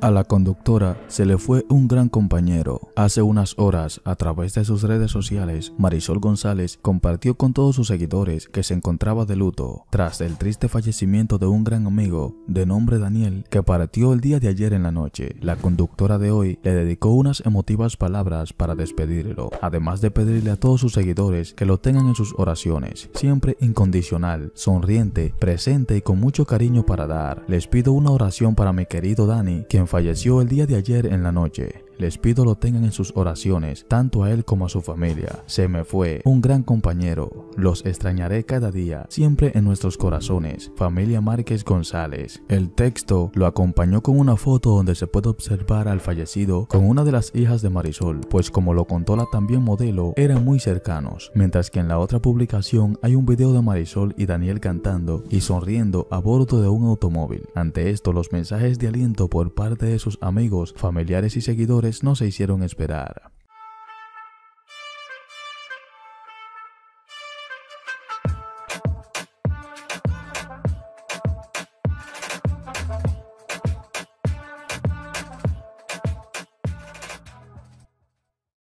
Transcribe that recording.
A la conductora se le fue un gran compañero. Hace unas horas, a través de sus redes sociales, Marisol González compartió con todos sus seguidores que se encontraba de luto tras el triste fallecimiento de un gran amigo de nombre Daniel que partió el día de ayer en la noche. La conductora de hoy le dedicó unas emotivas palabras para despedirlo, además de pedirle a todos sus seguidores que lo tengan en sus oraciones, siempre incondicional, sonriente, presente y con mucho cariño para dar. Les pido una oración para mi querido Dani, quien falleció el día de ayer en la noche. Les pido lo tengan en sus oraciones, tanto a él como a su familia. Se me fue un gran compañero. Los extrañaré cada día, siempre en nuestros corazones. Familia Márquez González. El texto lo acompañó con una foto donde se puede observar al fallecido con una de las hijas de Marisol, pues como lo contó la también modelo, eran muy cercanos. Mientras que en la otra publicación hay un video de Marisol y Daniel cantando y sonriendo a bordo de un automóvil. Ante esto, los mensajes de aliento por parte de sus amigos, familiares y seguidores no se hicieron esperar.